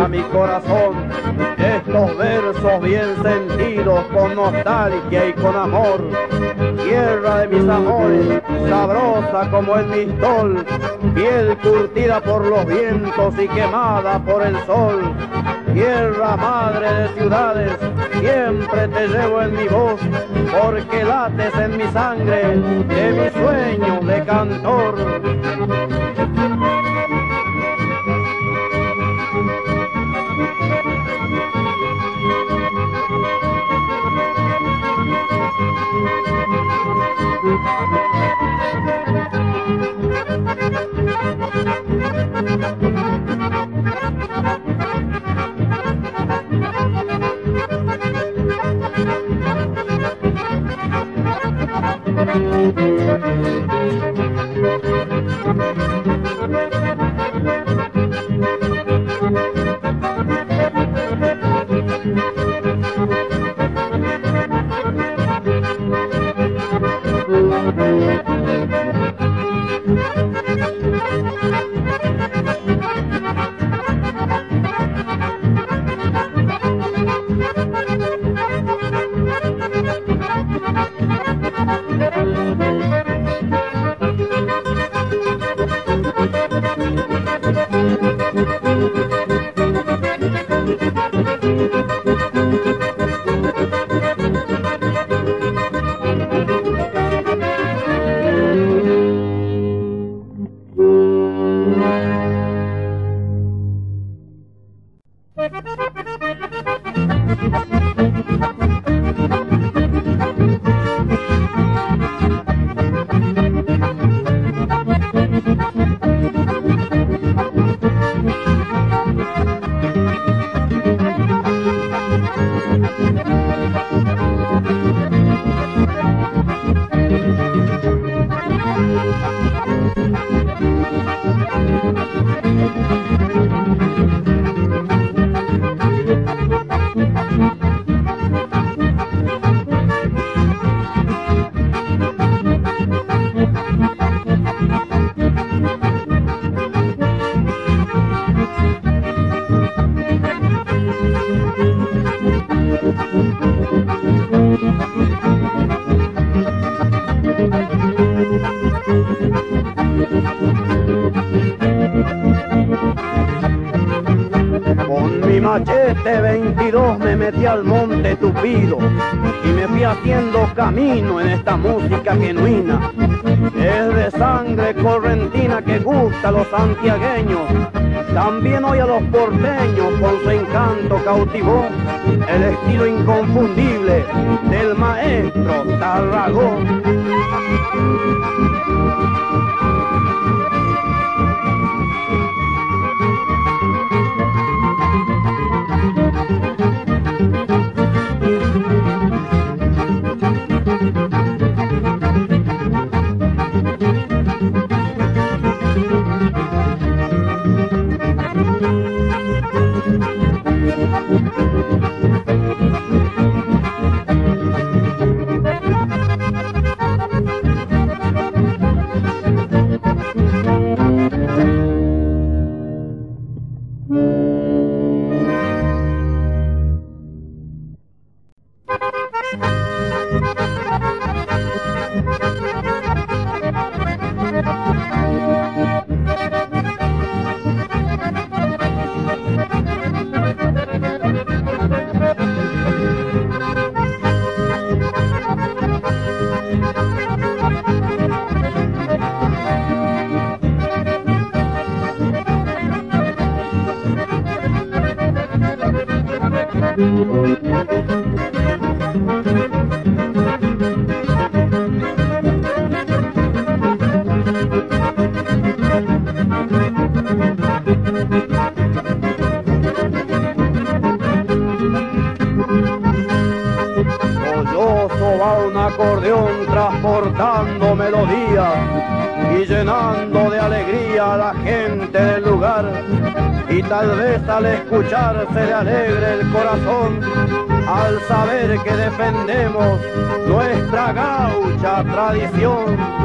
mi corazón. Estos versos bien sentidos con nostalgia y con amor. Tierra de mis amores, sabrosa como el mistol, piel curtida por los vientos y quemada por el sol. Tierra madre de ciudades, siempre te llevo en mi voz, porque lates en mi sangre de mi sueño de cantor. Thank you. Thank you. Y me fui haciendo camino en esta música genuina. Es de sangre correntina que gusta a los santiagueños. También hoy a los porteños con su encanto cautivó el estilo inconfundible del maestro Tarragón. melodía y llenando de alegría a la gente del lugar. Y tal vez al escuchar se le alegre el corazón al saber que defendemos nuestra gaucha tradición.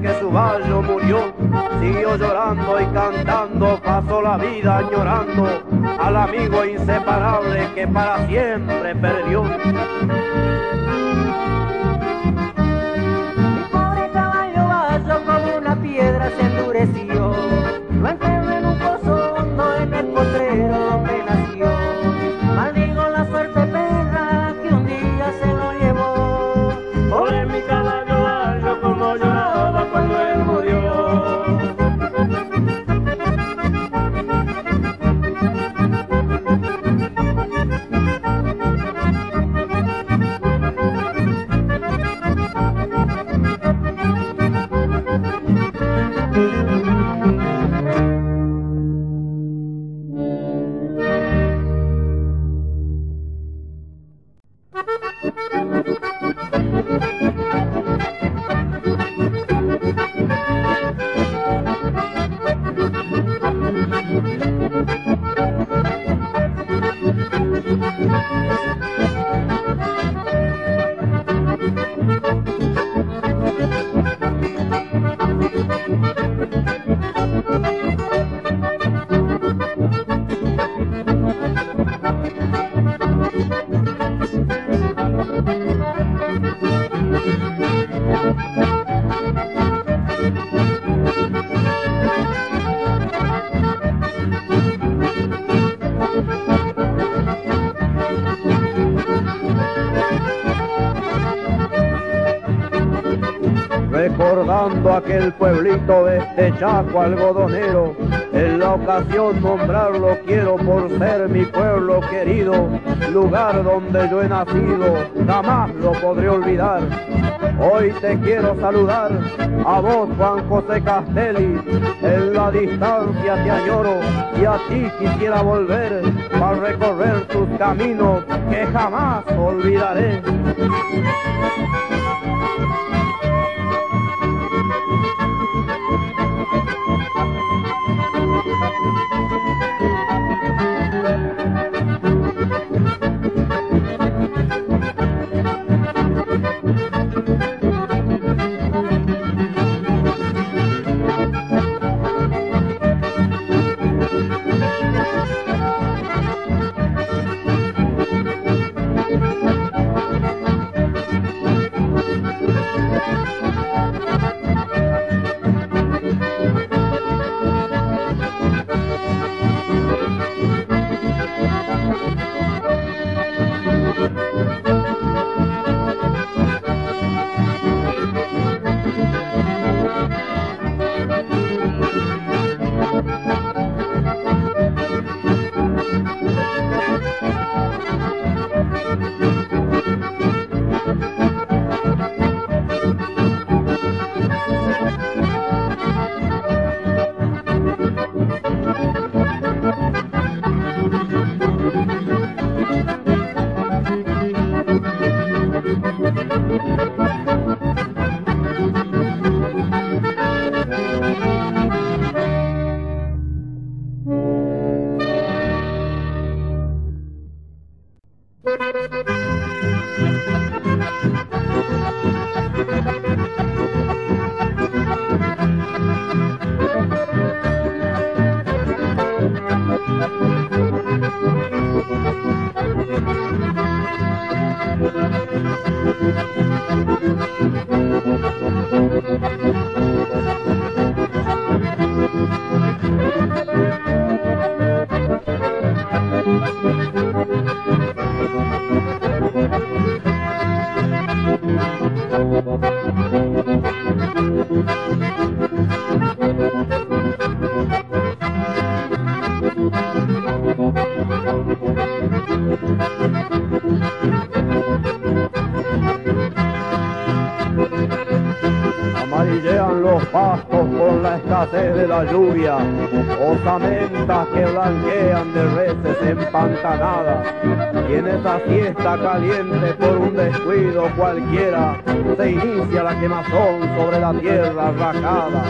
que su gallo murió, siguió llorando y cantando, pasó la vida llorando al amigo inseparable que para siempre perdió. recordando aquel pueblito de, de Chaco algodonero. En la ocasión nombrarlo quiero por ser mi pueblo querido, lugar donde yo he nacido, jamás lo podré olvidar. Hoy te quiero saludar a vos Juan José Castelli, en la distancia te añoro y a ti quisiera volver para recorrer tus caminos que jamás olvidaré. La lluvia, osamentas que blanquean de reses empantanadas, y en esa fiesta caliente por un descuido cualquiera, se inicia la quemazón sobre la tierra rajada.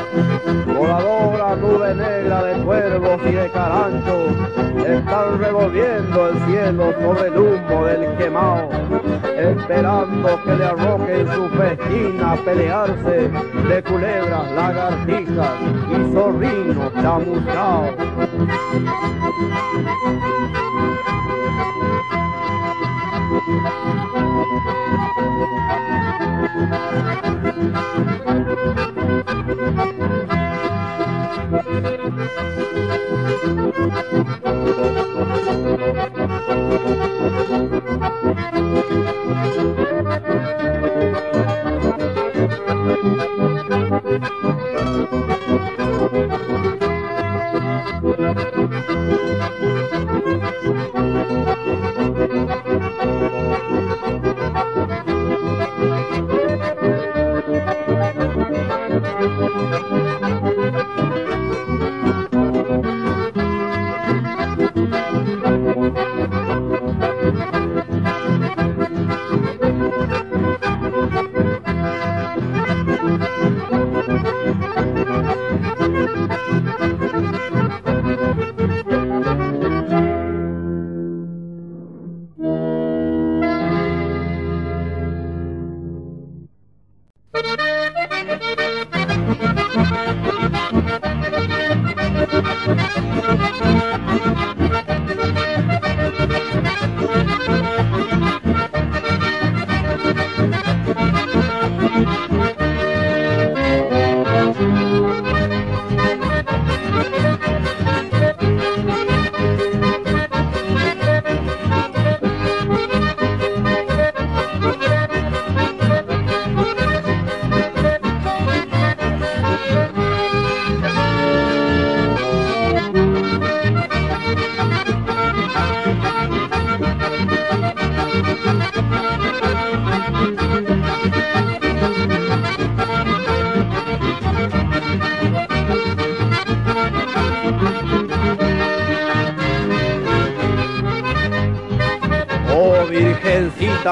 Voladora nube negra de cuervos y de caranchos, están revolviendo el cielo sobre el humo del quemado, esperando que le arrojen su festín a pelearse de culebras, lagartijas y zorrinos chamuchados.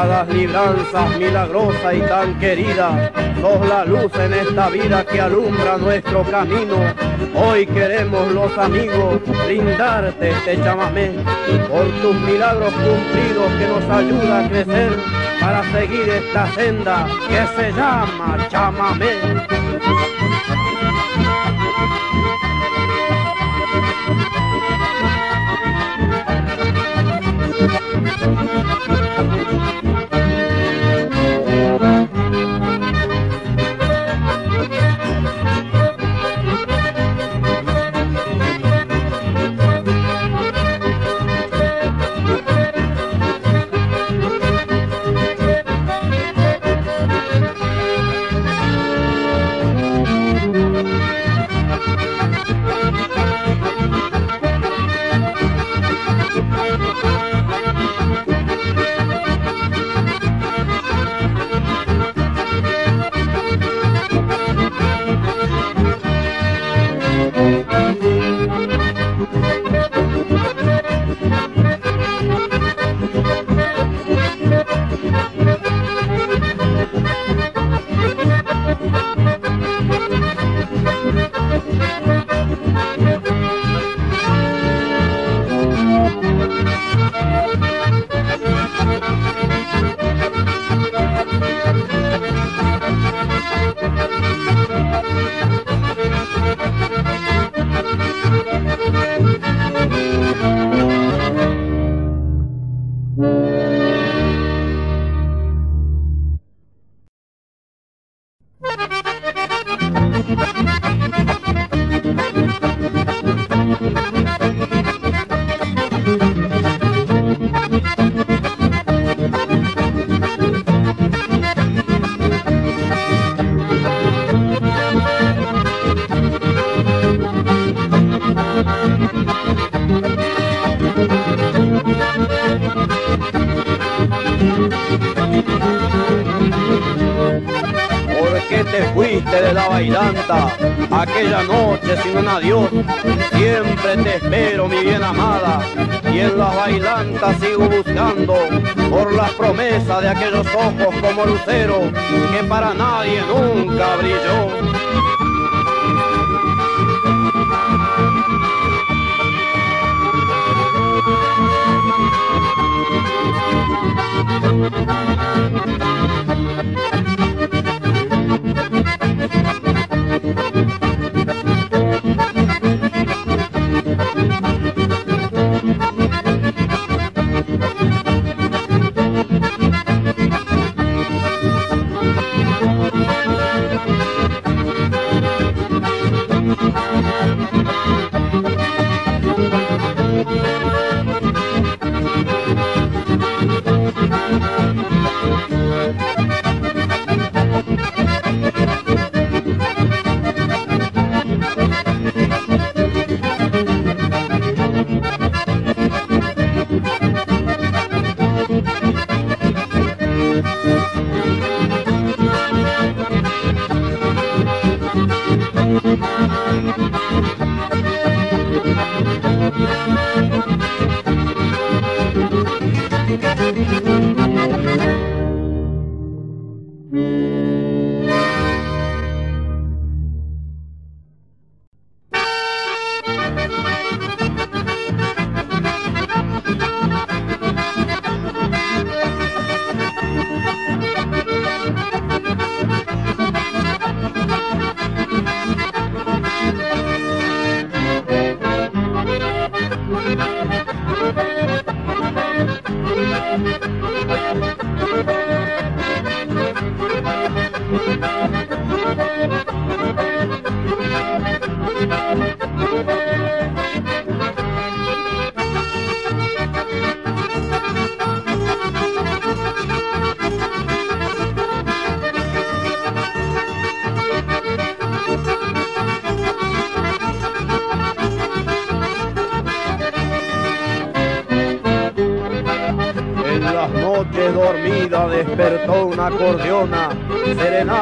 Libranzas milagrosa y tan querida, sos la luz en esta vida que alumbra nuestro camino. Hoy queremos los amigos brindarte este chamamé por tus milagros cumplidos que nos ayuda a crecer para seguir esta senda que se llama chamamé. Bailanta, aquella noche sin un adiós, siempre te espero mi bien amada, y en las bailantas sigo buscando por las promesas de aquellos ojos como lucero que para nadie nunca brilló.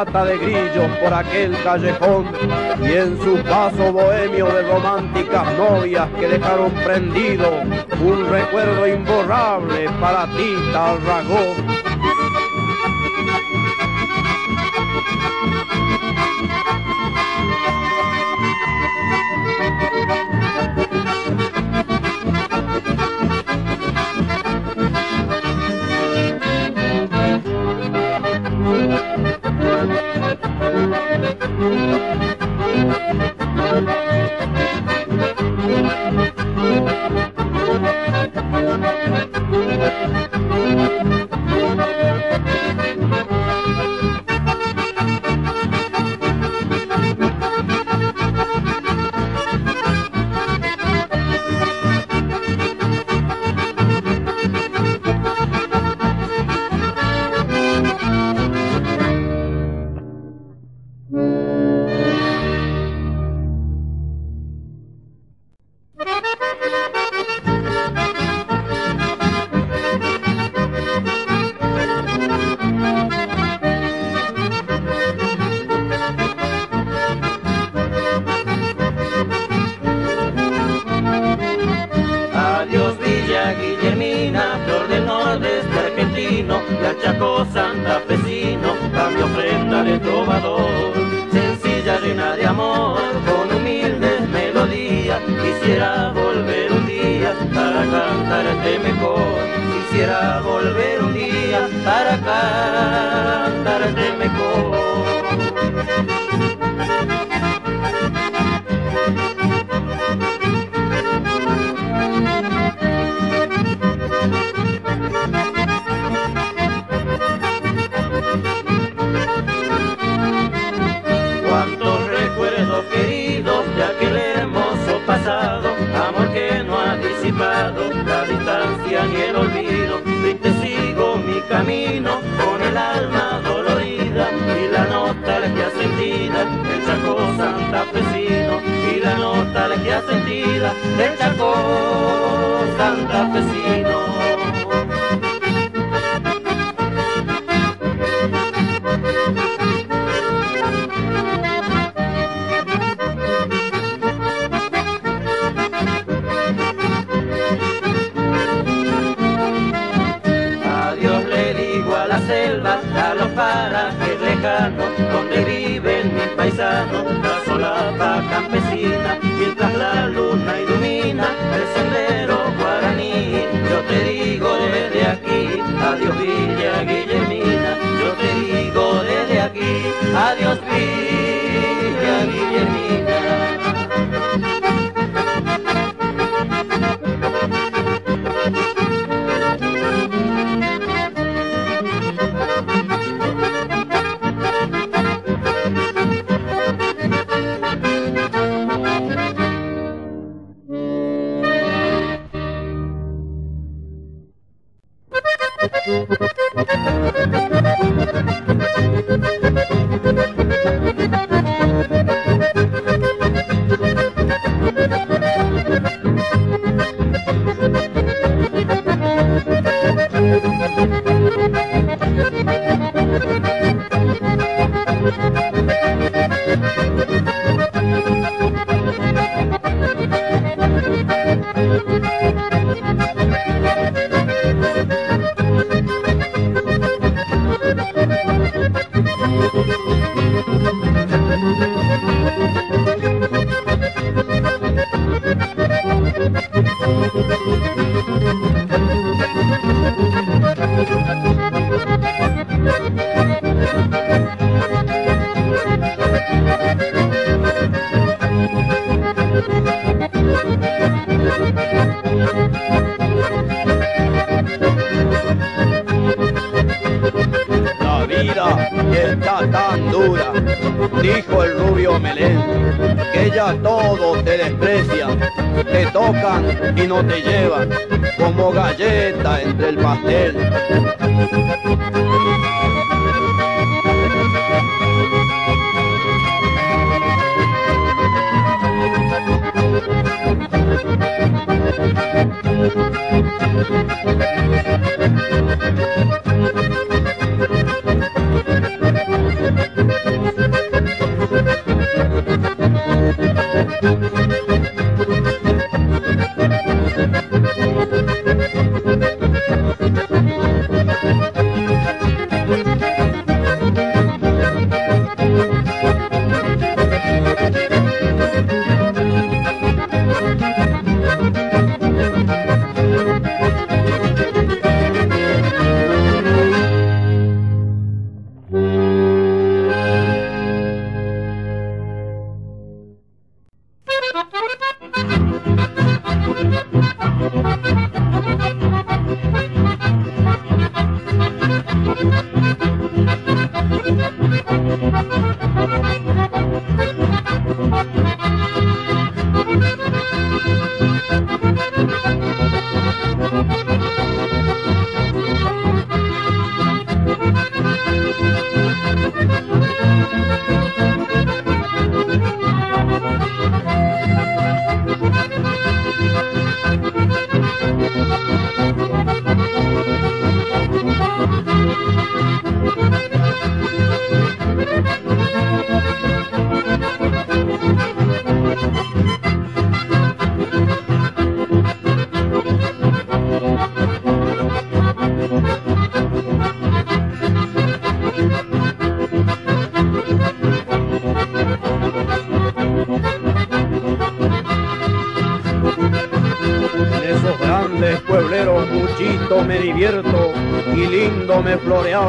mata de grillos por aquel callejón y en su paso bohemio de románticas novias que dejaron prendido un recuerdo imborrable para ti, Tarragó. I'm not. Dijo el rubio Melén, que ya todo te desprecia, te tocan y no te llevan, como galleta entre el pastel.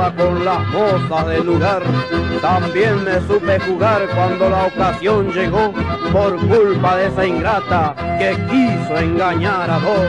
Con las mozas del lugar. También me supe jugar cuando la ocasión llegó por culpa de esa ingrata que quiso engañar a dos.